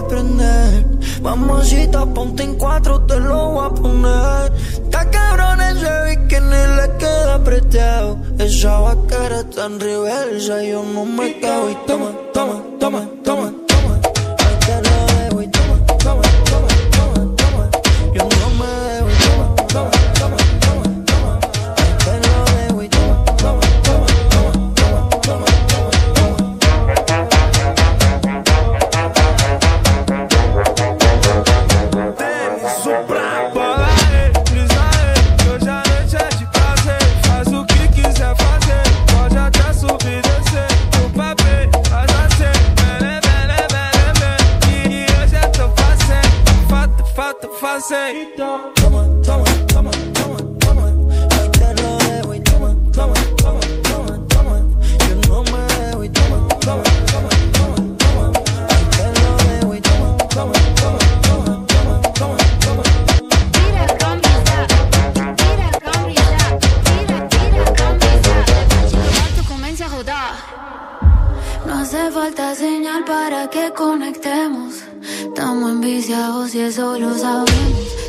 de prender. Mamacita, ponte en cuatro, te lo voy a poner. Está cabrón ese bikini, le queda apretado. Esa vaquera tan reversa, yo no me cago y toma, toma, toma, toma. say. Toma, toma, toma, toma, toma. Hoy te lo dejo y toma, toma, toma, toma, toma. Yo no me dejo y toma, toma, toma, toma, toma. Hoy te lo dejo y toma, toma, toma, toma, toma, toma, toma. Tira con risa, tira con risa, tira, tira con risa. tú comienza a jugar. No hace falta señal para que conectemos ambiciados y eso lo sabemos.